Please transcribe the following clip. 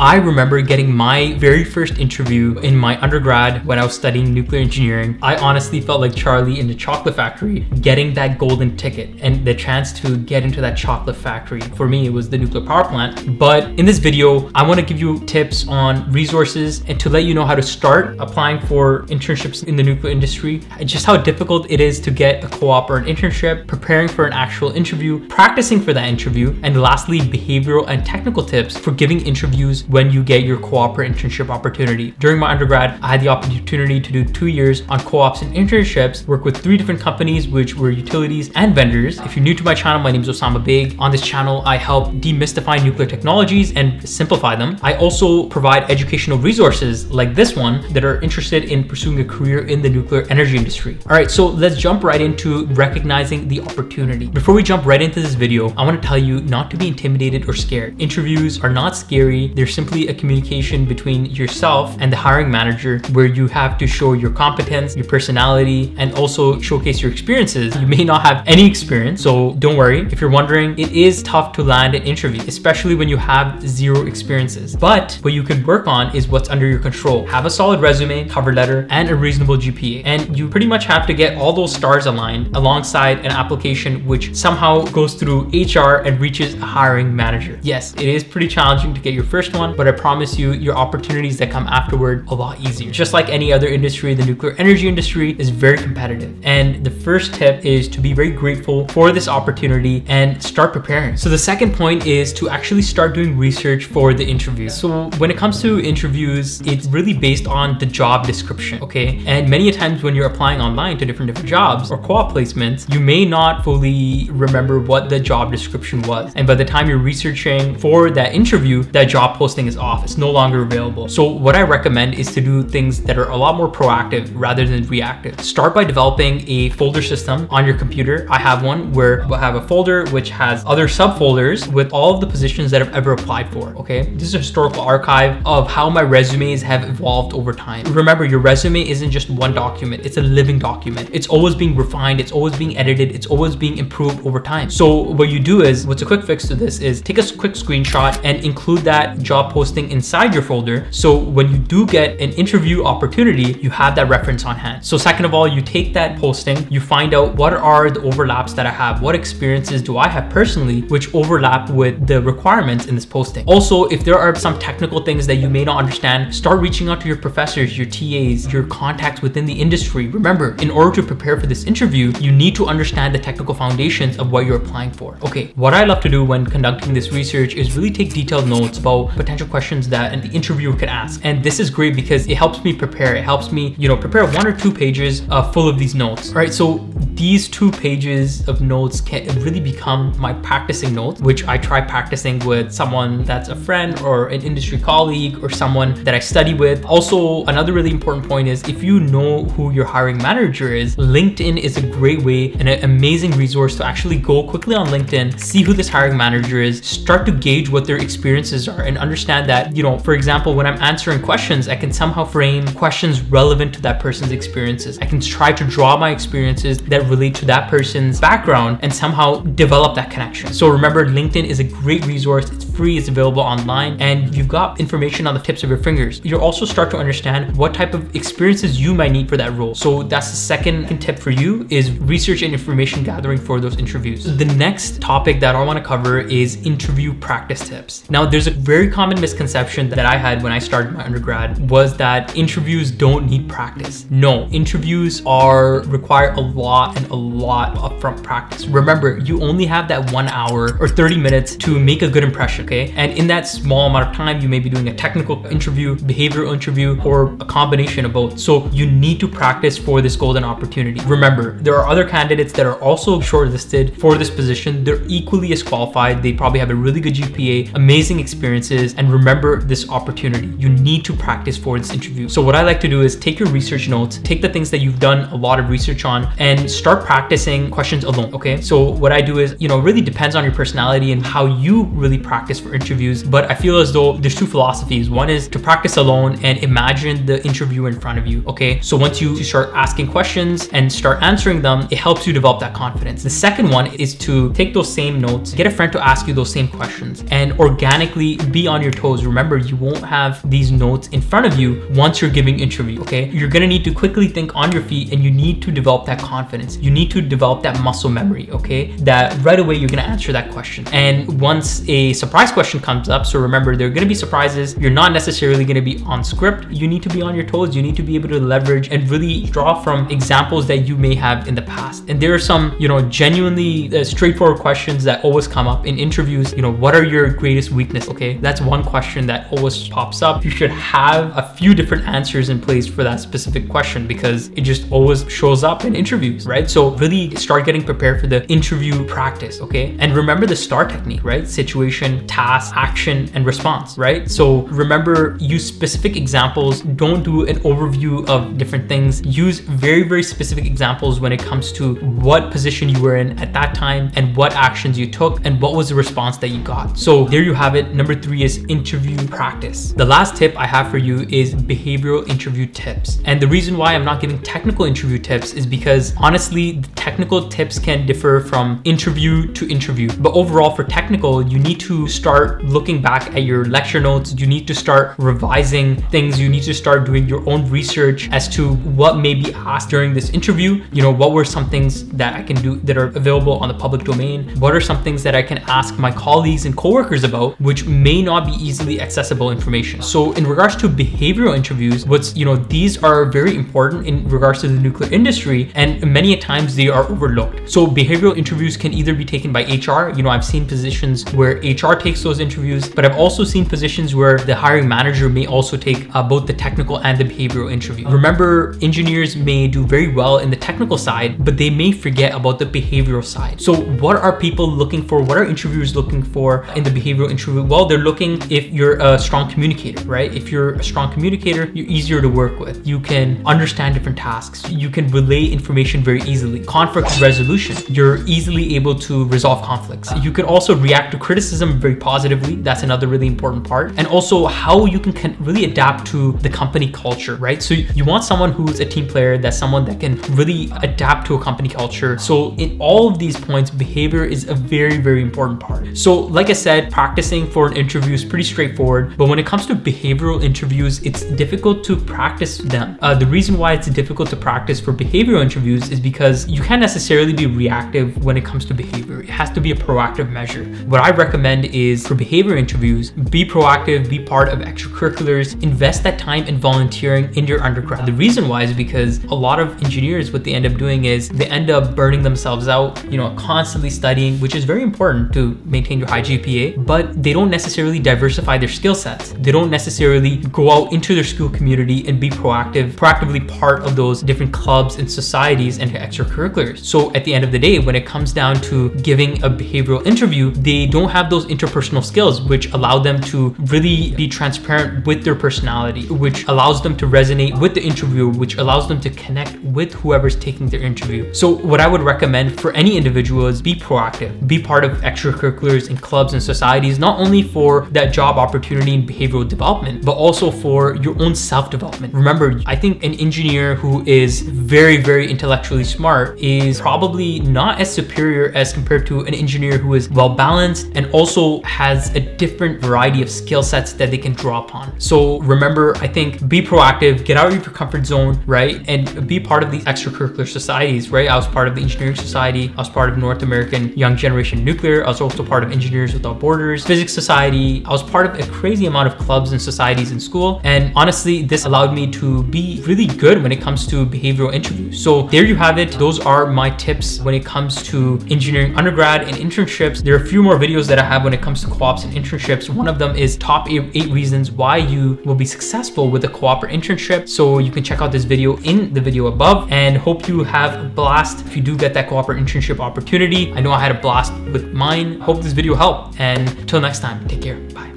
I remember getting my very first interview in my undergrad when I was studying nuclear engineering. I honestly felt like Charlie in the chocolate factory getting that golden ticket and the chance to get into that chocolate factory. For me, it was the nuclear power plant. But in this video, I want to give you tips on resources and to let you know how to start applying for internships in the nuclear industry, and just how difficult it is to get a co-op or an internship, preparing for an actual interview, practicing for that interview, and lastly, behavioral and technical tips for giving interviews when you get your co-op or internship opportunity. During my undergrad, I had the opportunity to do two years on co-ops and internships, work with three different companies, which were utilities and vendors. If you're new to my channel, my name is Osama Baig. On this channel, I help demystify nuclear technologies and simplify them. I also provide educational resources like this one that are interested in pursuing a career in the nuclear energy industry. All right, so let's jump right into recognizing the opportunity. Before we jump right into this video, I wanna tell you not to be intimidated or scared. Interviews are not scary. They're simply a communication between yourself and the hiring manager where you have to show your competence, your personality, and also showcase your experiences. You may not have any experience, so don't worry. If you're wondering, it is tough to land an interview, especially when you have zero experiences. But what you can work on is what's under your control. Have a solid resume, cover letter, and a reasonable GPA. And you pretty much have to get all those stars aligned alongside an application which somehow goes through HR and reaches a hiring manager. Yes, it is pretty challenging to get your first one, but I promise you your opportunities that come afterward a lot easier. Just like any other industry, the nuclear energy industry is very competitive. And the first tip is to be very grateful for this opportunity and start preparing. So the second point is to actually start doing research for the interview. So when it comes to interviews, it's really based on the job description, okay? And many times when you're applying online to different different jobs or co-op placements, you may not fully remember what the job description was. And by the time you're researching for that interview, that job posting is off. It's no longer available. So what I recommend is to do things that are a lot more proactive rather than reactive. Start by developing a folder system on your computer. I have one where I have a folder which has other subfolders with all of the positions that I've ever applied for, okay? This is a historical archive of how my resumes have evolved over time. Remember, your resume isn't just one document, it's a living document. It's always being refined, it's always being edited, it's always being improved over time. So what you do is, what's a quick fix to this is take a quick screenshot and include that job posting inside your folder. So when you do get an interview opportunity, you have that reference on hand. So second of all, you take that posting, you find out what are the overlaps that I have, what experiences do I have personally, which overlap with the requirements in this posting. Also, if there are some technical things that you may not understand, start reaching out to your professors, your TAs, your contacts within the industry. Remember, in order to prepare for this interview, you need to understand the technical foundations of what you're applying for. Okay, what I love to do when conducting this research is really take detailed notes about potential questions that an interviewer could ask. And this is great because it helps me prepare. It helps me, you know, prepare one or two pages uh, full of these notes. All right, so these two pages of notes can really become my practicing notes, which I try practicing with someone that's a friend or an industry colleague or someone that I study with. Also, another really important point is if you know who your hiring manager is, LinkedIn is a great way and an amazing resource to actually go quickly on LinkedIn, see who this hiring manager is, start to gauge what their experiences are and understand that, you know, for example, when I'm answering questions, I can somehow frame questions relevant to that person's experiences. I can try to draw my experiences that relate to that person's background and somehow develop that connection. So remember, LinkedIn is a great resource. Free, it's available online, and you've got information on the tips of your fingers. You'll also start to understand what type of experiences you might need for that role. So that's the second tip for you is research and information gathering for those interviews. The next topic that I wanna cover is interview practice tips. Now, there's a very common misconception that I had when I started my undergrad was that interviews don't need practice. No, interviews are require a lot and a lot of upfront practice. Remember, you only have that one hour or 30 minutes to make a good impression, okay? And in that small amount of time, you may be doing a technical interview, behavioral interview, or a combination of both. So you need to practice for this golden opportunity. Remember, there are other candidates that are also shortlisted for this position. They're equally as qualified. They probably have a really good GPA, amazing experiences, and remember this opportunity. You need to practice for this interview. So what I like to do is take your research notes, take the things that you've done a lot of research on, and start practicing questions alone, okay? So what I do is, you know, really depends on your personality and how you really practice practice for interviews, but I feel as though there's two philosophies. One is to practice alone and imagine the interviewer in front of you. Okay. So once you start asking questions and start answering them, it helps you develop that confidence. The second one is to take those same notes, get a friend to ask you those same questions and organically be on your toes. Remember, you won't have these notes in front of you once you're giving interview. Okay. You're to need to quickly think on your feet and you need to develop that confidence. You need to develop that muscle memory. Okay. That right away you're to answer that question. And once a surprise question comes up, so remember, there are going to be surprises. You're not necessarily going to be on script. You need to be on your toes. You need to be able to leverage and really draw from examples that you may have in the past. And there are some, you know, genuinely uh, straightforward questions that always come up in interviews. You know, what are your greatest weakness? Okay, that's one question that always pops up. You should have a few different answers in place for that specific question because it just always shows up in interviews, right? So really start getting prepared for the interview practice, okay? And remember the STAR technique, right? Situation, task, action, and response, right? So remember, use specific examples. Don't do an overview of different things. Use very, very specific examples when it comes to what position you were in at that time and what actions you took and what was the response that you got. So there you have it. Number three is interview practice. The last tip I have for you is behavioral interview tips. And the reason why I'm not giving technical interview tips is because honestly, the technical tips can differ from interview to interview. But overall for technical, you need to start looking back at your lecture notes. You need to start revising things. You need to start doing your own research as to what may be asked during this interview. You know, what were some things that I can do that are available on the public domain? What are some things that I can ask my colleagues and coworkers about, which may not be easily accessible information? So in regards to behavioral interviews, what's, you know, these are very important in regards to the nuclear industry and many times they are overlooked. So behavioral interviews can either be taken by HR. You know, I've seen positions where HR takes those interviews, but I've also seen positions where the hiring manager may also take uh, both the technical and the behavioral interview. Remember, engineers may do very well in the technical side, but they may forget about the behavioral side. So what are people looking for? What are interviewers looking for in the behavioral interview? Well, they're looking if you're a strong communicator, right? If you're a strong communicator, you're easier to work with. You can understand different tasks. You can relay information very easily. Conflict resolution, you're easily able to resolve conflicts. You can also react to criticism very positively. That's another really important part. And also how you can really adapt to the company culture, right? So you want someone who's a team player, that's someone that can really adapt to a company culture. So in all of these points, behavior is a very, very important part. So like I said, practicing for an interview is pretty straightforward, but when it comes to behavioral interviews, it's difficult to practice them. Uh, the reason why it's difficult to practice for behavioral interviews is because you can't necessarily be reactive when it comes to behavior. It has to be a proactive measure. What I recommend is for behavior interviews, be proactive, be part of extracurriculars, invest that time in volunteering in your undergrad. The reason why is because a lot of engineers, what they end up doing is they end up burning themselves out, you know, constantly studying, which is very important to maintain your high GPA, but they don't necessarily diversify their skill sets. They don't necessarily go out into their school community and be proactive, proactively part of those different clubs and societies and extracurriculars. So at the end of the day, when it comes down to giving a behavioral interview, they don't have those interpersonal skills, which allow them to really be transparent with their personality, which allows them to resonate with the interviewer, which allows them to connect with whoever's taking their interview. So what I would recommend for any individual is be proactive, be part of extracurriculars and clubs and societies, not only for that job opportunity and behavioral development, but also for your own self-development. Remember, I think an engineer who is very, very intellectually smart is probably not as superior as compared to an engineer who is well balanced and also has a different variety of skill sets that they can draw upon. So remember, I think be proactive, get out of your comfort zone, right? And be part of these extracurricular societies, right? I was part of the engineering society. I was part of North American Young Generation Nuclear. I was also part of Engineers Without Borders, Physics Society. I was part of a crazy amount of clubs and societies in school. And honestly, this allowed me to be really good when it comes to behavioral interviews. So there you have it. Those are my tips when it comes to engineering undergrad and internships. There are a few more videos that I have when it comes to co-ops and internships. One of them is top eight, eight reasons why you will be successful with a co-op or internship. So you can check out this video in the video above and hope you have a blast if you do get that co-op or internship opportunity. I know I had a blast with mine. Hope this video helped and until next time, take care. Bye.